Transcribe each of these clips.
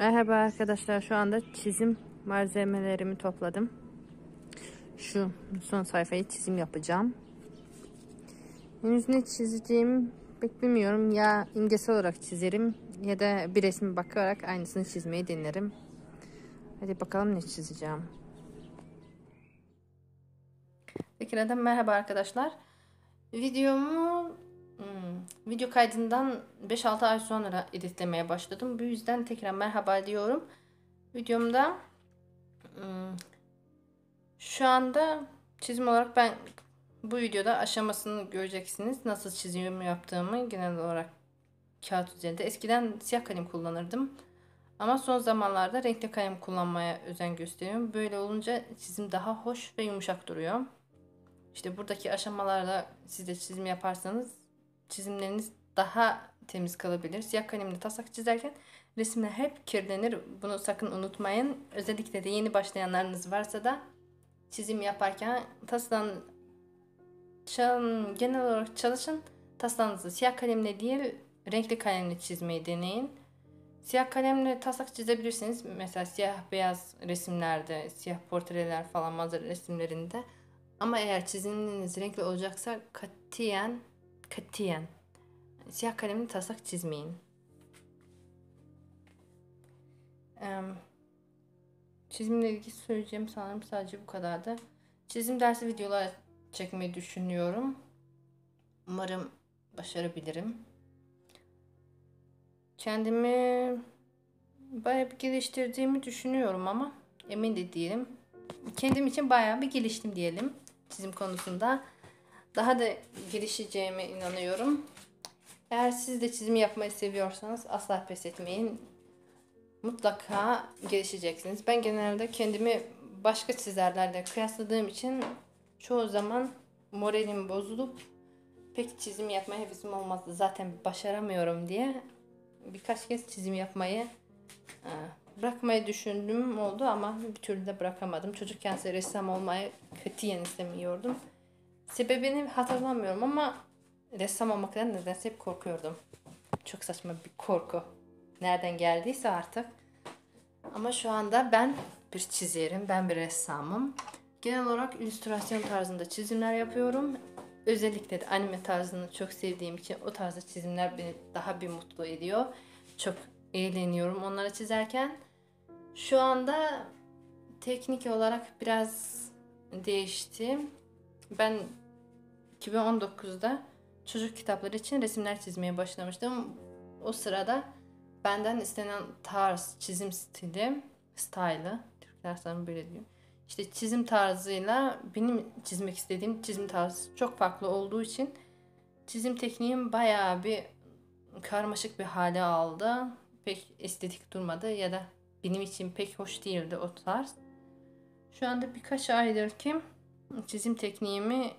Merhaba arkadaşlar şu anda çizim malzemelerimi topladım. Şu son sayfayı çizim yapacağım. Henüz ne çizeceğimi pek bilmiyorum. Ya imgesel olarak çizerim ya da bir resmi bakarak aynısını çizmeyi denerim. Hadi bakalım ne çizeceğim. Tekrardan merhaba arkadaşlar. Videomu. Video kaydından 5-6 ay sonra editlemeye başladım. Bu yüzden tekrar merhaba diyorum. Videomda hmm, şu anda çizim olarak ben bu videoda aşamasını göreceksiniz. Nasıl çizim yaptığımı genel olarak kağıt üzerinde. Eskiden siyah kalem kullanırdım. Ama son zamanlarda renkli kalem kullanmaya özen gösteriyorum. Böyle olunca çizim daha hoş ve yumuşak duruyor. İşte buradaki aşamalarda siz de çizim yaparsanız çizimleriniz daha temiz kalabilir. Siyah kalemle taslak çizerken resimler hep kirlenir. Bunu sakın unutmayın. Özellikle de yeni başlayanlarınız varsa da çizim yaparken taslan genel olarak çalışın. Taslanızı siyah kalemle değil renkli kalemle çizmeyi deneyin. Siyah kalemle taslak çizebilirsiniz. Mesela siyah beyaz resimlerde, siyah portreler falan manzara resimlerinde. Ama eğer çiziminiz renkli olacaksa katiyen Katiyen. Siyah kalemle taslak çizmeyin. Çizimle ilgili söyleyeceğim sanırım sadece bu kadardı. Çizim dersi videolar çekmeyi düşünüyorum. Umarım başarabilirim. Kendimi bayağı bir geliştirdiğimi düşünüyorum ama emin de değilim. Kendim için bayağı bir geliştim diyelim çizim konusunda daha da gelişeceğime inanıyorum. Eğer siz de çizim yapmayı seviyorsanız asla pes etmeyin. Mutlaka gelişeceksiniz. Ben genelde kendimi başka çizerlerle kıyasladığım için çoğu zaman moralim bozulup pek çizim yapmaya hevesim olmazdı. Zaten başaramıyorum diye birkaç kez çizim yapmayı e, bırakmayı düşündüm oldu ama bir türlü de bırakamadım. Çocukken ressam olmayı katiyen istemiyordum. Sebebini hatırlamıyorum ama ressam olmaktan nedense hep korkuyordum. Çok saçma bir korku. Nereden geldiyse artık. Ama şu anda ben bir çizerim, ben bir ressamım. Genel olarak illüstrasyon tarzında çizimler yapıyorum. Özellikle de anime tarzını çok sevdiğim için o tarzda çizimler beni daha bir mutlu ediyor. Çok eğleniyorum onları çizerken. Şu anda teknik olarak biraz değişti. Ben 2019'da çocuk kitapları için resimler çizmeye başlamıştım. O sırada benden istenen tarz, çizim stili, style'ı, Türkler sanırım böyle diyor. İşte çizim tarzıyla benim çizmek istediğim çizim tarzı çok farklı olduğu için çizim tekniğim bayağı bir karmaşık bir hale aldı. Pek estetik durmadı ya da benim için pek hoş değildi o tarz. Şu anda birkaç aydır ki çizim tekniğimi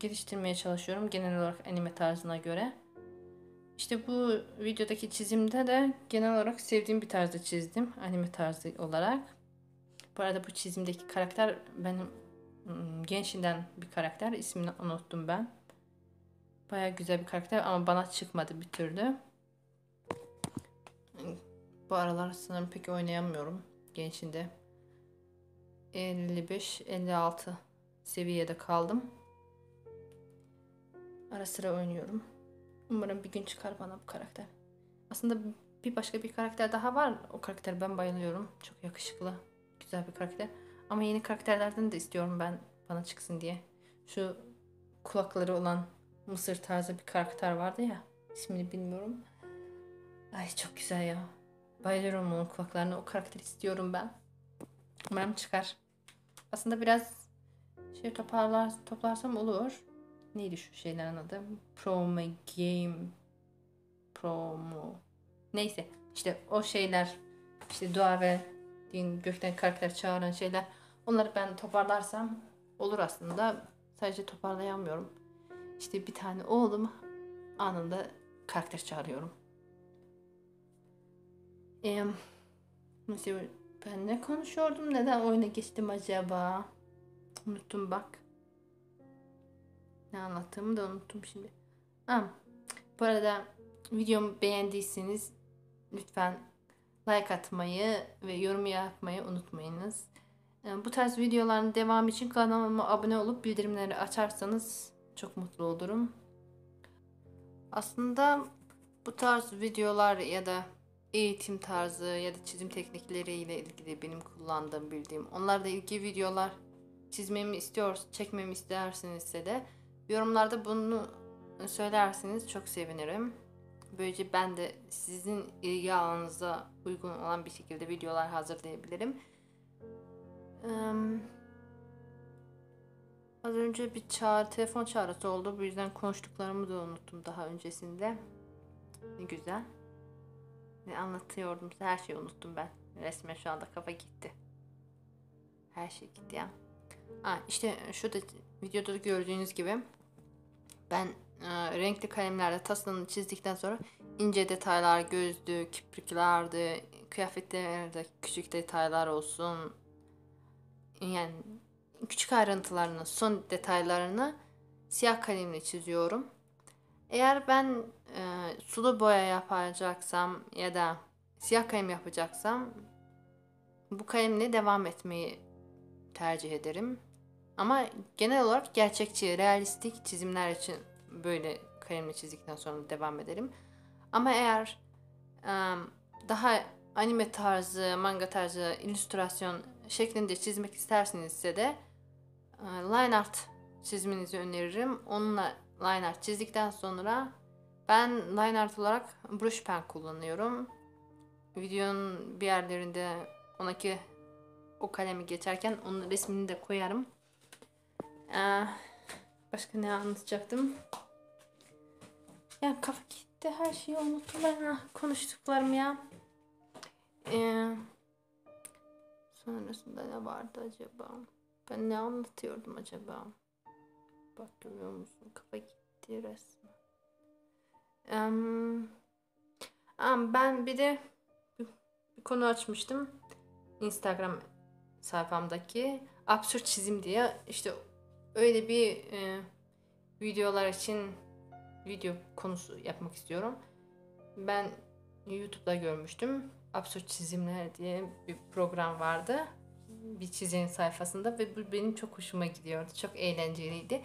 geliştirmeye çalışıyorum genel olarak anime tarzına göre. İşte bu videodaki çizimde de genel olarak sevdiğim bir tarzda çizdim anime tarzı olarak. Bu arada bu çizimdeki karakter benim hmm, gençinden bir karakter. ismini unuttum ben. Baya güzel bir karakter ama bana çıkmadı bir türlü. Bu aralar sanırım pek oynayamıyorum gençinde. 55-56 seviyede kaldım. Ara sıra oynuyorum. Umarım bir gün çıkar bana bu karakter. Aslında bir başka bir karakter daha var. O karakter ben bayılıyorum. Çok yakışıklı. Güzel bir karakter. Ama yeni karakterlerden de istiyorum ben bana çıksın diye. Şu kulakları olan Mısır tarzı bir karakter vardı ya. İsmini bilmiyorum. Ay çok güzel ya. Bayılıyorum onun kulaklarına. O karakteri istiyorum ben. Umarım çıkar. Aslında biraz şey toparlar, toplarsam olur neydi şu şeylerin adı? Promo Game Promo. Neyse işte o şeyler işte dua ve din gökten karakter çağıran şeyler onları ben toparlarsam olur aslında. Sadece toparlayamıyorum. İşte bir tane oğlum anında karakter çağırıyorum. Ee, ben ne konuşuyordum? Neden oyuna geçtim acaba? Unuttum bak ne anlattığımı da unuttum şimdi. Ha, bu arada videomu beğendiyseniz lütfen like atmayı ve yorum yapmayı unutmayınız. E, Bu tarz videoların devamı için kanalıma abone olup bildirimleri açarsanız çok mutlu olurum. Aslında bu tarz videolar ya da eğitim tarzı ya da çizim teknikleriyle ilgili benim kullandığım bildiğim onlarla ilgili videolar çizmemi istiyor, çekmemi istersinizse de yorumlarda bunu söylerseniz çok sevinirim. Böylece ben de sizin ilgi alanınıza uygun olan bir şekilde videolar hazırlayabilirim. Eee, Az önce bir çağrı, telefon çağrısı oldu. Bu yüzden konuştuklarımı da unuttum daha öncesinde. Ne güzel. Ne anlatıyordum size her şeyi unuttum ben. Resmen şu anda kafa gitti. Her şey gitti ya. Ha, işte şurada videoda da gördüğünüz gibi ben e, renkli kalemlerle tasarımını çizdikten sonra ince detaylar, gözlük, kipriklerdi, kıyafetlerde küçük detaylar olsun. Yani küçük ayrıntılarını, son detaylarını siyah kalemle çiziyorum. Eğer ben e, sulu boya yapacaksam ya da siyah kalem yapacaksam bu kalemle devam etmeyi tercih ederim. Ama genel olarak gerçekçi, realistik çizimler için böyle kalemle çizdikten sonra devam ederim. Ama eğer e, daha anime tarzı, manga tarzı illüstrasyon şeklinde çizmek istersenizse de e, line art çizmenizi öneririm. Onunla line art çizdikten sonra ben line art olarak brush pen kullanıyorum. Videonun bir yerlerinde onaki o kalemi geçerken onun resmini de koyarım. Ee, başka ne anlatacaktım? Ya kafa gitti her şeyi unuttum ben ha, konuştuklarım ya. Ee, sonrasında ne vardı acaba? Ben ne anlatıyordum acaba? Bak görüyor musun? Kafa gitti resmen. Am, ben bir de bir konu açmıştım. Instagram sayfamdaki absürt çizim diye işte öyle bir e, videolar için video konusu yapmak istiyorum. Ben YouTube'da görmüştüm. Absürt çizimler diye bir program vardı bir çizerin sayfasında ve bu benim çok hoşuma gidiyordu. Çok eğlenceliydi.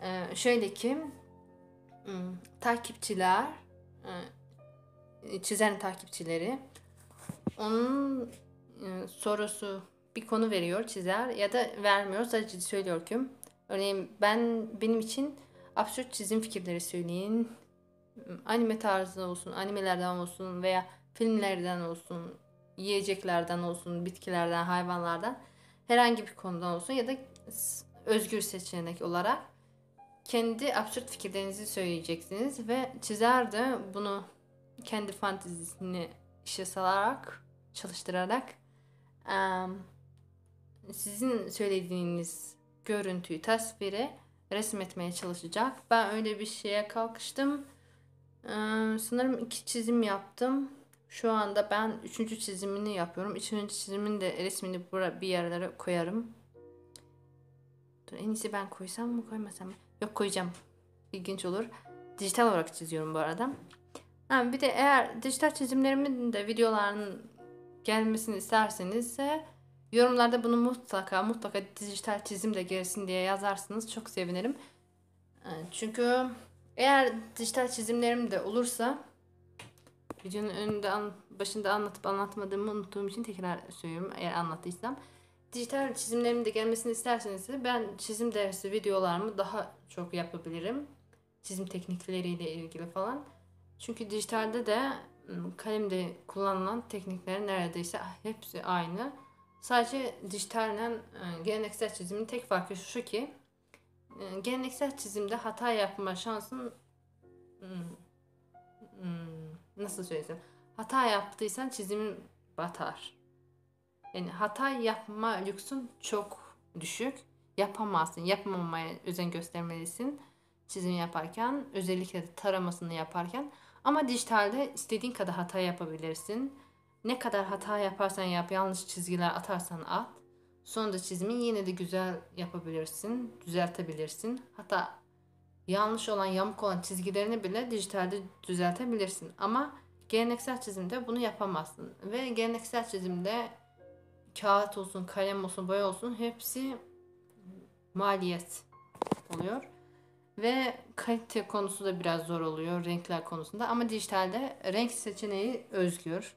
Ee, şöyle ki hmm, takipçiler e, çizen takipçileri onun e, sorusu bir konu veriyor çizer ya da vermiyor sadece söylüyor ki örneğin ben benim için absürt çizim fikirleri söyleyin. Anime tarzı olsun animelerden olsun veya filmlerden olsun yiyeceklerden olsun, bitkilerden, hayvanlardan herhangi bir konudan olsun ya da özgür seçenek olarak kendi absürt fikirlerinizi söyleyeceksiniz ve çizer de bunu kendi fantezisini işe salarak, çalıştırarak sizin söylediğiniz görüntüyü, tasviri resmetmeye çalışacak. Ben öyle bir şeye kalkıştım. Sanırım iki çizim yaptım. Şu anda ben üçüncü çizimini yapıyorum. Üçüncü çizimin de resmini bir yerlere koyarım. Dur en iyisi ben koysam mı koymasam mı? Yok koyacağım. İlginç olur. Dijital olarak çiziyorum bu arada. Ha, bir de eğer dijital çizimlerimin de videoların gelmesini isterseniz ise yorumlarda bunu mutlaka mutlaka dijital çizim de gelsin diye yazarsınız. Çok sevinirim. Çünkü eğer dijital çizimlerim de olursa Videonun önünde başında anlatıp anlatmadığımı unuttuğum için tekrar söylüyorum eğer anlattıysam. Dijital çizimlerimin de gelmesini isterseniz de ben çizim dersi videolarımı daha çok yapabilirim. Çizim teknikleriyle ilgili falan. Çünkü dijitalde de kalemde kullanılan teknikler neredeyse hepsi aynı. Sadece dijitalden geleneksel çizimin tek farkı şu ki geleneksel çizimde hata yapma şansın hmm, nasıl söylesem hata yaptıysan çizimin batar. Yani hata yapma lüksün çok düşük. Yapamazsın. Yapmamaya özen göstermelisin çizim yaparken. Özellikle de taramasını yaparken. Ama dijitalde istediğin kadar hata yapabilirsin. Ne kadar hata yaparsan yap, yanlış çizgiler atarsan at. Sonunda çizimi yine de güzel yapabilirsin, düzeltebilirsin. Hatta yanlış olan, yamuk olan çizgilerini bile dijitalde düzeltebilirsin. Ama Geleneksel çizimde bunu yapamazsın. Ve geleneksel çizimde kağıt olsun, kalem olsun, boya olsun hepsi maliyet oluyor. Ve kalite konusu da biraz zor oluyor renkler konusunda. Ama dijitalde renk seçeneği özgür.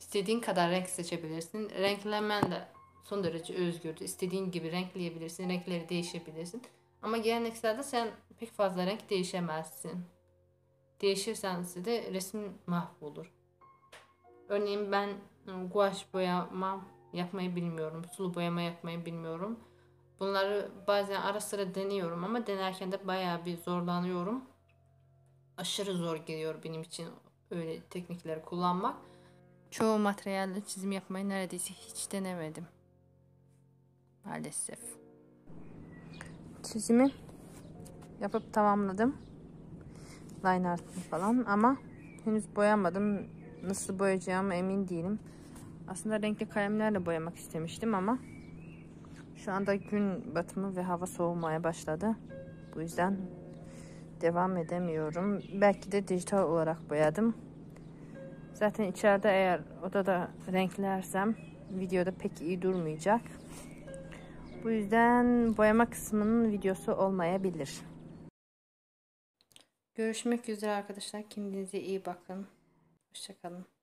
İstediğin kadar renk seçebilirsin. Renklemen de son derece özgürdü. İstediğin gibi renkleyebilirsin. Renkleri değişebilirsin. Ama gelenekselde sen pek fazla renk değişemezsin. Değişirsen de resim mahvolur. Örneğin ben gouache boyama yapmayı bilmiyorum. Sulu boyama yapmayı bilmiyorum. Bunları bazen ara sıra deniyorum ama denerken de bayağı bir zorlanıyorum. Aşırı zor geliyor benim için öyle teknikleri kullanmak. Çoğu materyalle çizim yapmayı neredeyse hiç denemedim. Maalesef. Çizimi yapıp tamamladım. Line art'ını falan ama henüz boyamadım. Nasıl boyayacağımı emin değilim. Aslında renkli kalemlerle boyamak istemiştim ama şu anda gün batımı ve hava soğumaya başladı. Bu yüzden devam edemiyorum. Belki de dijital olarak boyadım. Zaten içeride eğer odada renklersem videoda pek iyi durmayacak. Bu yüzden boyama kısmının videosu olmayabilir. Görüşmek üzere arkadaşlar. Kendinize iyi bakın. Hoşçakalın.